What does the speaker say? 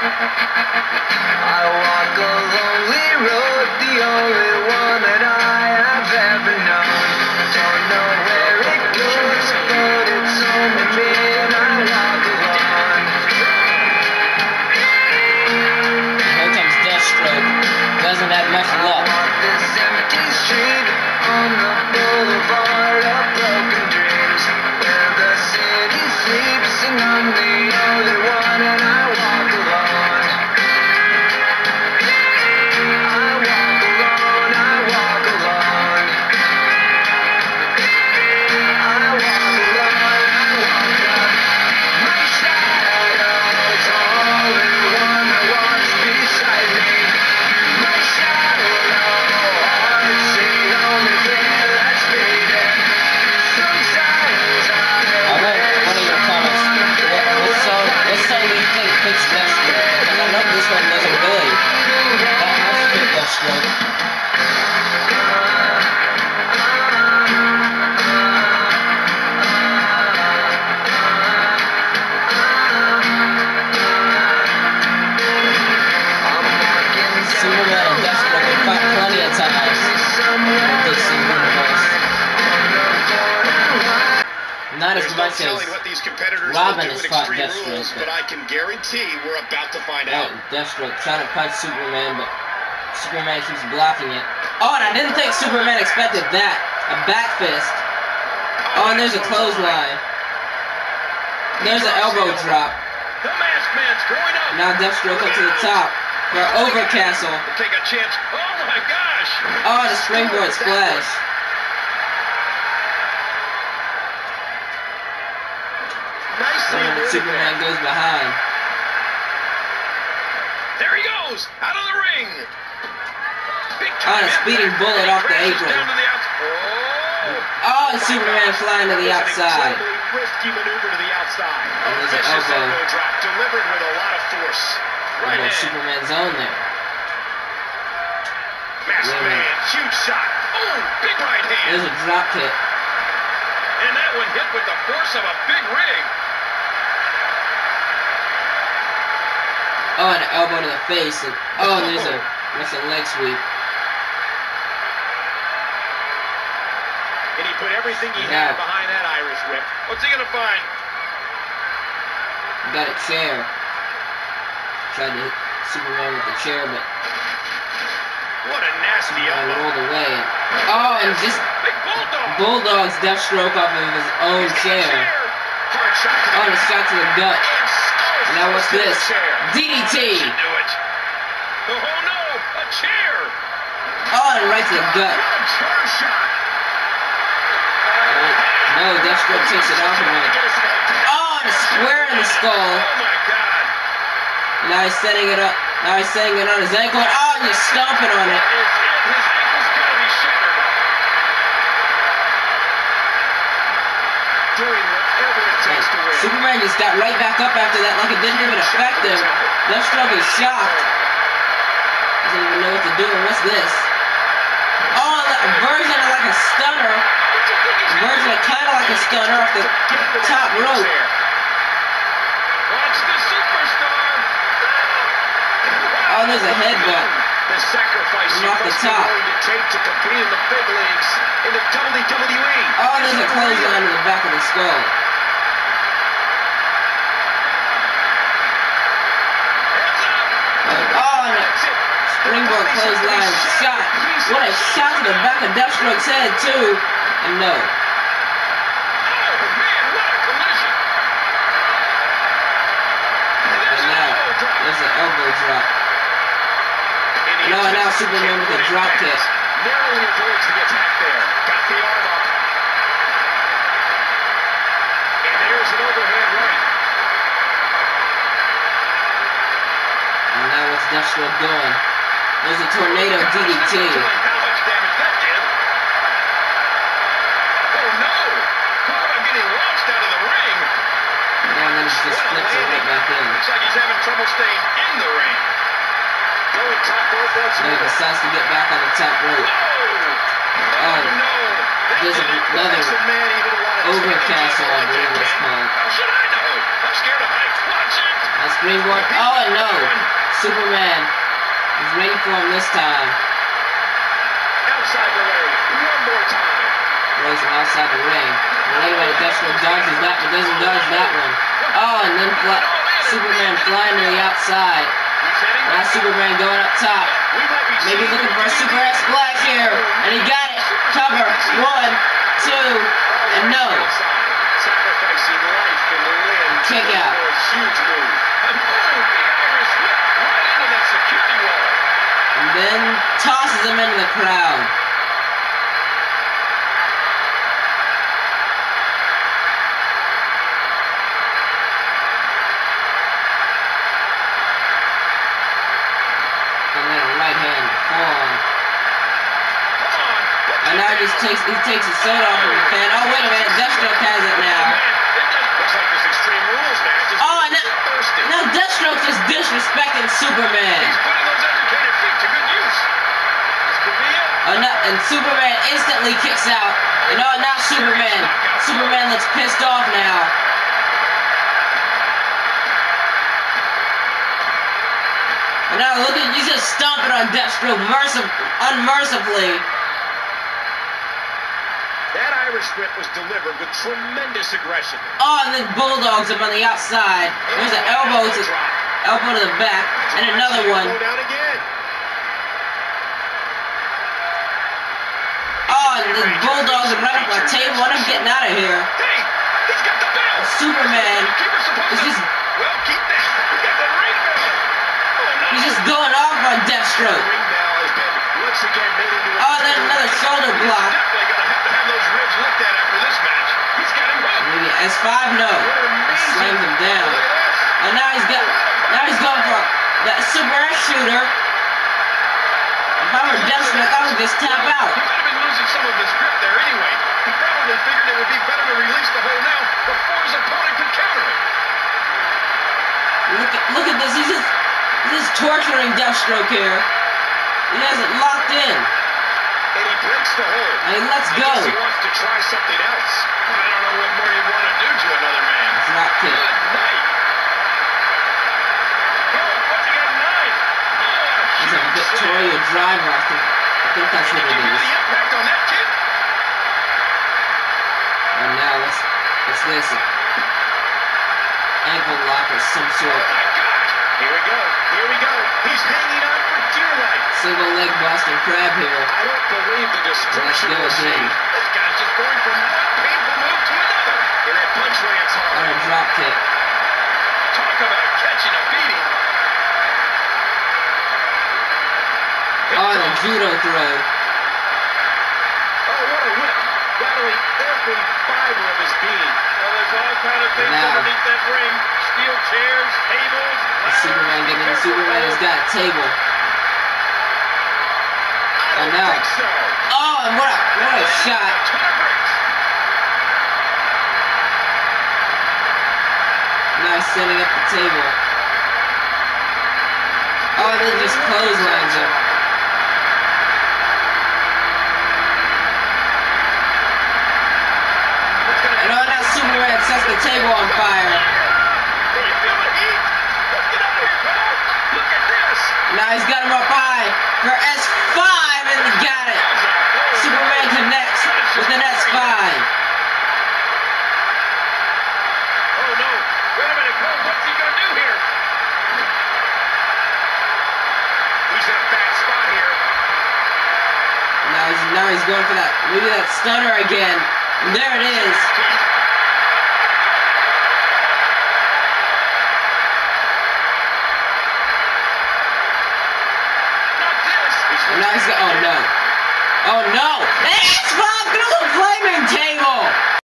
I walk a lonely road, the only one that I have ever known. Don't know where it goes, but it's only me and I walk alone. Here comes Deathstroke. Doesn't have much I luck. walk this empty street on the boulevard no telling what these competitors Robin will do has in Extreme Deathstroke, Rules, but- I can guarantee we're about to find out out. Deathstroke trying to punch Superman, but Superman keeps blocking it. Oh, and I didn't think Superman expected that. A back fist. Oh, and there's a clothesline. There's an elbow drop. The masked man's going up. Now Deathstroke up to the top for Overcastle. Take a chance. Oh my gosh. Oh, the springboard splash. Nicely And then avoided Superman goes behind. There he goes. Out of the ring. Big Oh, a speeding bullet off the apron. the Oh. Oh, and Superman flying to the That was an outside. risky maneuver to the outside. And there's an elbow. elbow drop delivered with a lot of force. Right Elbow hand. Superman's own there. Masked Yeah. man. Huge shot. Oh, big right hand. There's a drop kick. And that one hit with the force of a big rig. Oh, and an elbow to the face. And, oh, and there's a, there's a leg sweep. And he put everything he Yeah. had behind that Irish whip. What's he gonna find? Got a chair. Tried to hit Superman with the chair, but What a nasty I elbow. rolled away. Oh, and just Big bulldog. Bulldogs Deathstroke off of his own He's got a chair. To the Oh, and a shot to the gut. Now what's first to the this? DDT. Should do it. Oh no, a chair. Oh, and right to the gut. Chair shot. Oh, no, Deathstroke takes it off of him. Oh, and a square in the skull. Oh my god. Now he's setting it up. Now he's setting it on his ankle. Oh, and he's stomping on it. Is it? His ankle's gotta be shattered. Doing whatever it takes to just got right back up after that like it didn't even affect him. Deathstroke is shocked. Doesn't even know what to do. What's this? Oh, a version of like a stunner. Version of kind of like a stunner off the top rope. Watch the superstar. Oh, there's a headbutt. The sacrifice off the top. to take to compete in the big leagues in the WWE. Oh, there's a clothesline to the back of the skull. Heads up. Oh, and a That's it. Springboard clothesline shot. What a shot to the back of Deathstroke's head, too. And no. Oh man, what a collision! And there's an now, elbow drop. there's an elbow drop. And and now Superman with a drop kick. Narrowly avoids the attack there. Got the arm up. And there's an overhand right. And now what's Deathstroke doing? There's a tornado DDT. How much damage that did. Oh no! Talk getting launched out of the ring. Yeah, and then he just What a flips it right back in. Looks like he's having trouble staying in the ring. Going top rope once And he decides to get back on the top rope. Oh! Oh, no! There's another Makes a man even want to take a Overcastle, gamble I like believe that, it's Ken. called. How should I know? I'm scared of heights. Watch it! Now A springboard. Oh, no. Superman is ready for him this time. Outside the ring. One more time. Him outside the ring. And anyway, Deathstroke dodges that, but doesn't dodge that one. Oh, and then fly, Superman flying to the outside. He's Now. Superman going up top. We might be Maybe looking for a Super X splash here. And he got it. Cover. One, two, and no. Sacrificing life in the win. Kick out. For a huge move. And boom, big Irish whip right into that security wall. And then tosses him into the crowd. And then a right hand forearm. Come on. put And now he just takes he takes his soda off of the can. Oh wait a minute, Deathstroke has it now. It just looks like this Extreme Rules Oh, and now-. Now Deathstroke just disrespecting Superman. He's putting those educated feet to good use. This could be it. Oh, no, and Superman instantly kicks out. And oh, now Superman. Superman looks pissed off now. And now look at he's just stomping on Deathstroke mercif- unmercifully. That Irish whip was delivered with tremendous aggression. Oh, and then bulldogs him on the outside. There's an elbow to elbow to the back, and another one. Go down again. Oh, and the bulldogs are running my table, and I'm getting out of here. Hey, he's got the bell. Superman is to- just Well, keep that. He's got the ring bell. Oh, no. he's just going off on The Deathstroke. ring bell has been once again made into a. Oh, then another shoulder block. Definitely gonna have to have those ribs looked at after this match. He's got him. Maybe S5, no. What. Slams him down. Look at this. And now he's got now he's going for that super shooter. If I were Deathstroke, I would just tap out. Of his grip there anyway. He probably figured it would be better to release the hold now before his opponent could counter it. Look at look at this. He's just he's just torturing Deathstroke here. He has it locked in. And he breaks the hold. And he lets I go. he wants to try something else. I don't know what more you'd want to do to another man. Drop kick. Good night. What's he got nine? He's a huge Victoria driver, I think. I think that's what it you is. the impact on that kick? And now what's what's this? Ankle lock of some Oh sort. my gosh. Here we go. Here we go. He's hanging on for dear life. Single leg Boston Crab here. I don't believe the destruction we're seeing. This guy's just going from one painful move to another. And that punch lands On hard. a drop kick. Talk about catching a beating. On a judo throw. Oh, what a whip. Rattling every fiber of his being. Well, there's all kind of things Now- ring. Steel chairs, tables, The Superman getting in. Superman has got a table. Oh, now. so. Oh, and what a what a shot. A ton of bricks. Now he's setting up the table. Oh, and then just clotheslines him. What's gonna And oh, now Superman sets the table on fire. Can you feel the heat? Let's get out of here, Cole. Look at this. Now he's got him up high for S5, and he got it. Superman connects with an S5. Oh no. Wait a minute, Cole. What's he gonna do here? He's in a bad spot here. Now he's now he's going for that maybe that stunner again. And there it is.